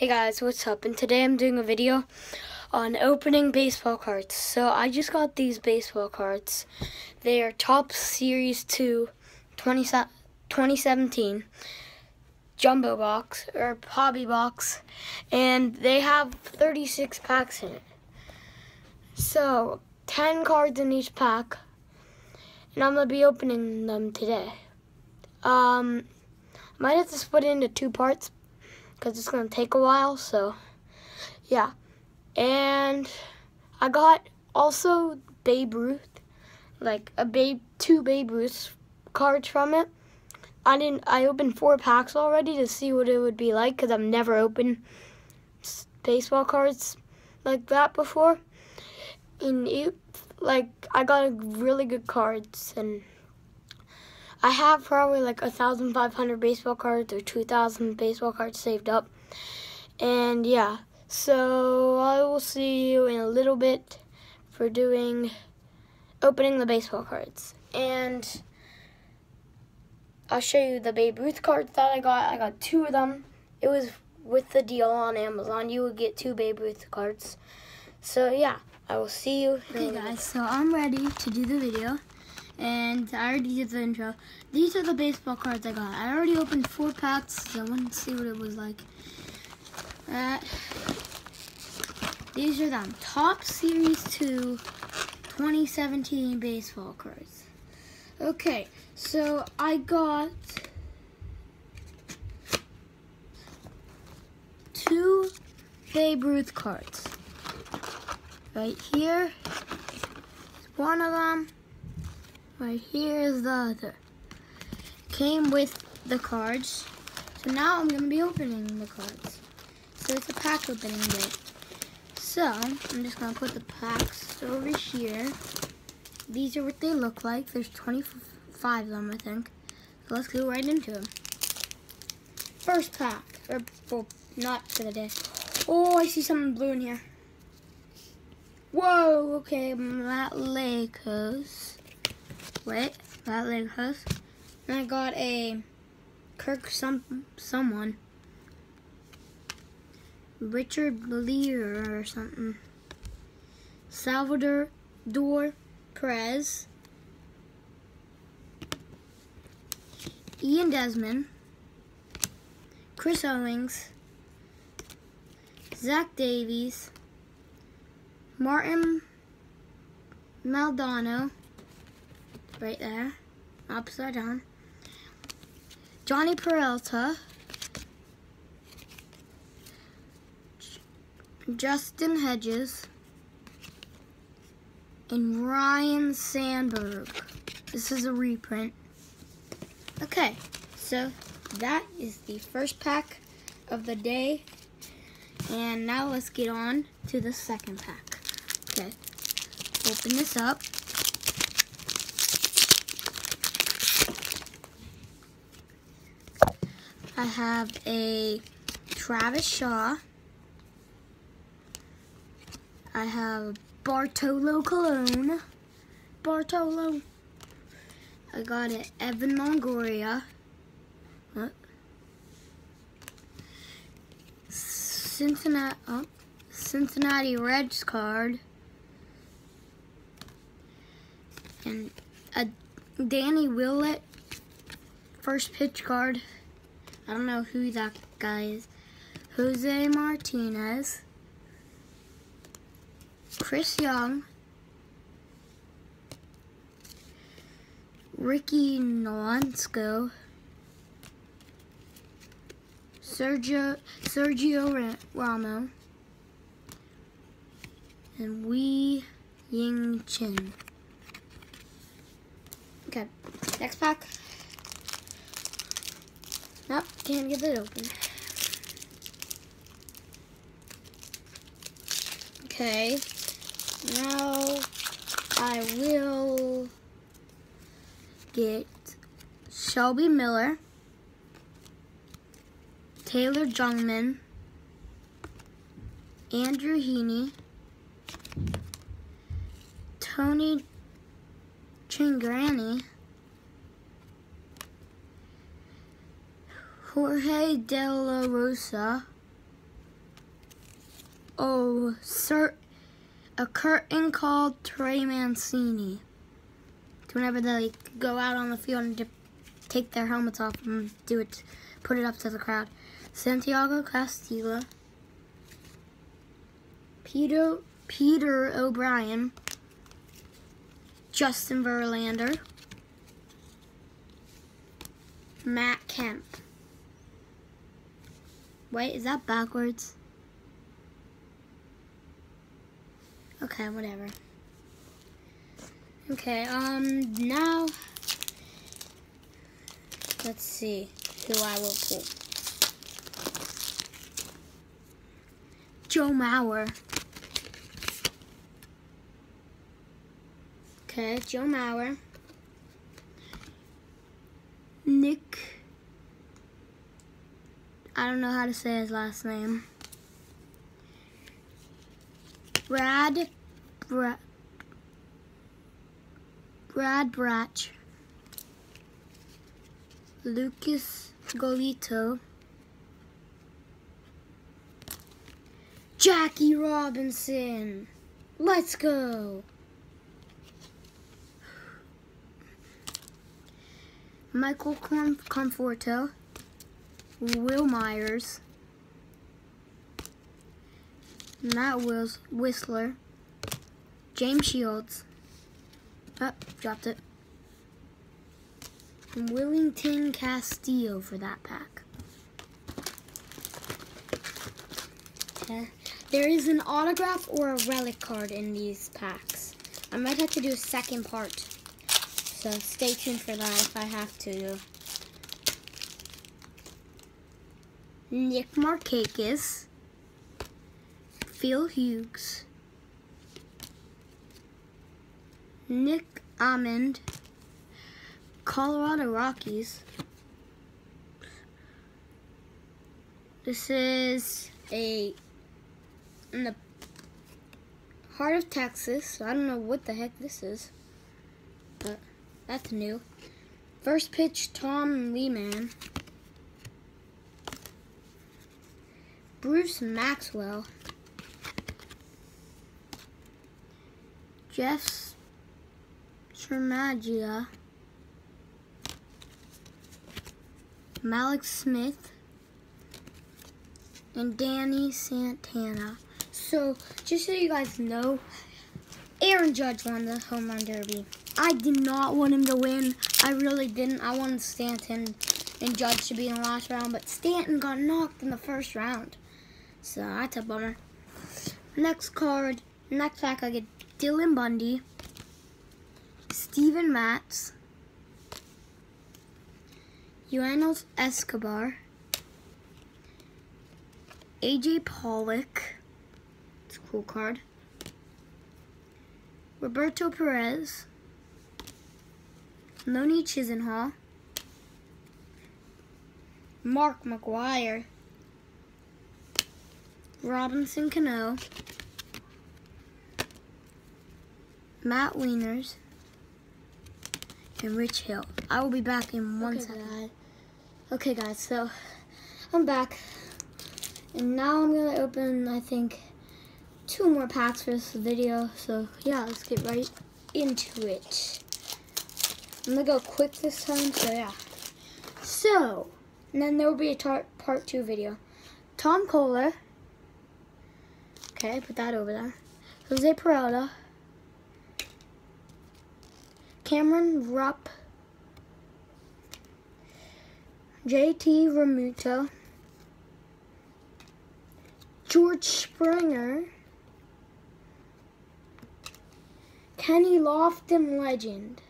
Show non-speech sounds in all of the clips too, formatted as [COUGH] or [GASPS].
Hey guys, what's up? And today I'm doing a video on opening baseball cards. So I just got these baseball cards. They are Topps Series 2 20, 2017 Jumbo Box or Hobby Box. And they have 36 packs in it. So 10 cards in each pack. And I'm going to be opening them today. Um, might have to split it into two parts because it's going to take a while. So, yeah. And I got also Babe Ruth, like a Babe, two Babe Ruth cards from it. I didn't. I opened four packs already to see what it would be like because I've never opened baseball cards like that before. And it, like, I got really good cards and. I have probably like a thousand five hundred baseball cards or two thousand baseball cards saved up. And yeah, so I will see you in a little bit for doing opening the baseball cards. And I'll show you the Babe Ruth cards that I got. I got two of them. It was with the deal on Amazon. You would get two Babe Ruth cards. So yeah, I will see you. Okay guys, so I'm ready to do the video and I already did the intro. These are the baseball cards I got. I already opened four packs, so I wanted to see what it was like. Uh, these are them. Topps Series 2 2017 baseball cards. Okay, so I got two Babe Ruth cards. Right here, one of them. Right here is the other. Came with the cards. So now I'm going to be opening the cards. So it's a pack opening day. So I'm just going to put the packs over here. These are what they look like. There's 25 of them, I think. So let's go right into them. First pack. Or, well, not for the day. Oh, I see something blue in here. Whoa, okay, Matt Lakos. That leg house. And I got a Kirk some someone. Richard Lear or something. Salvador Dor Perez. Ian Desmond. Chris Owings. Zach Davies. Martin Maldonado right there, upside down. Jhonny Peralta, Justin Hedges, and Ryan Sandberg. This is a reprint. Okay, so that is the first pack of the day. And now let's get on to the second pack. Okay, open this up. I have a Travis Shaw. I have Bartolo Colon. Bartolo. I got an Evan Longoria. What? Cincinnati, oh, Cincinnati Reds card. And a Danny Willett first pitch card. I don't know who that guy is. Jose Martinez. Chris Young. Ricky Nolasco. Sergio Sergio Ramo. And Wee Yin Chin. Okay, next pack. Nope, can't get it open. Okay, now I will get Shelby Miller, Taylor Jungmann, Andrew Heaney, Tony Cingrani, Jorge De La Rosa, oh, sir, a curtain called Trey Mancini. Whenever they like, go out on the field and take their helmets off and do it, put it up to the crowd. Santiago Castilla, Peter Peter O'Brien, Justin Verlander, Matt Kemp. Wait, is that backwards? Okay, whatever. Okay, um, now, let's see who I will pull. Joe Mauer. Okay, Joe Mauer. Nick. I don't know how to say his last name. Brad. Brad. Brad Bratch. Lucas Golito. Jackie Robinson. Let's go. Michael Conforto, Wil Myers, Matt Wills, Whistler, James Shields, oh, dropped it, and Wellington Castillo for that pack. Okay. There is an autograph or a relic card in these packs. I might have to do a second part. So stay tuned for that if I have to. Nick Markakis, Phil Hughes, Nick Almond, Colorado Rockies. This is a in the heart of Texas. I don't know what the heck this is, but that's new. First pitch, Tom Lehman. Bruce Maxwell. Jeff Shermagia. Mallex Smith. And Danny Santana. So, just so you guys know, Aaron Judge won the home run derby. I did not want him to win. I really didn't. I wanted Stanton and Judge to be in the last round, but Stanton got knocked in the first round. So that's a bummer. Next card, next pack, I get Dylan Bundy, Steven Matz, Yoenis Escobar, AJ Pollock, it's a cool card, Roberto Perez, Lonnie Chisenhall, Mark McGwire, Robinson Cano, Matt Wieners, and Rich Hill. I will be back in one okay, second. Guys. Okay guys, so I'm back. And now I'm gonna open, I think, two more packs for this video. So yeah, let's get right into it. I'm gonna go quick this time, so yeah. So, and then there will be a part two video. Tom Koehler. Okay, put that over there. Jose Peralta. Cameron Rupp. JT Realmuto. George Springer. Kenny Lofton Legend.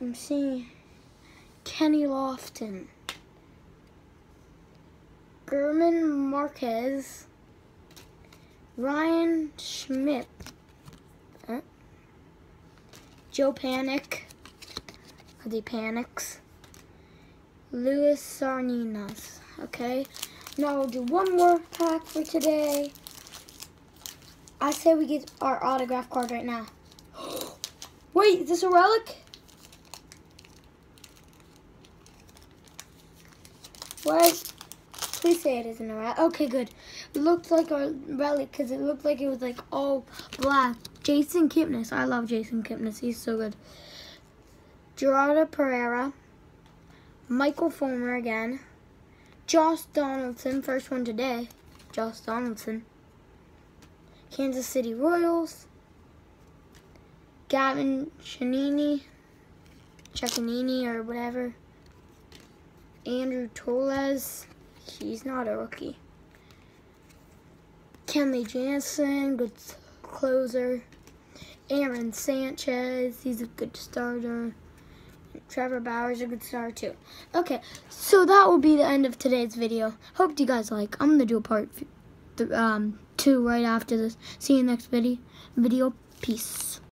I'm seeing Kenny Lofton, German Marquez, Ryan Schmidt, uh, Joe Panik, the Panics, Luis Sarninas. Okay, now we'll do one more pack for today. I say we get our autograph card right now. [GASPS] Wait, is this a relic? What? Please say it isn't a relic. Okay, good. Looked like a relic because it looked like it was like all black. Jason Kipnis. I love Jason Kipnis. He's so good. Gerardo Pereira. Michael Fulmer again. Josh Donaldson. First one today. Josh Donaldson. Kansas City Royals. Gavin Chenini. Ceccanini or whatever. Andrew Toles. He's not a rookie. Kenley Jansen, good closer. Aaron Sanchez, he's a good starter. Trevor Bauer's a good starter too. Okay, so that will be the end of today's video. Hope you guys like. I'm gonna do a part um, two right after this. See you next video. Video. Peace.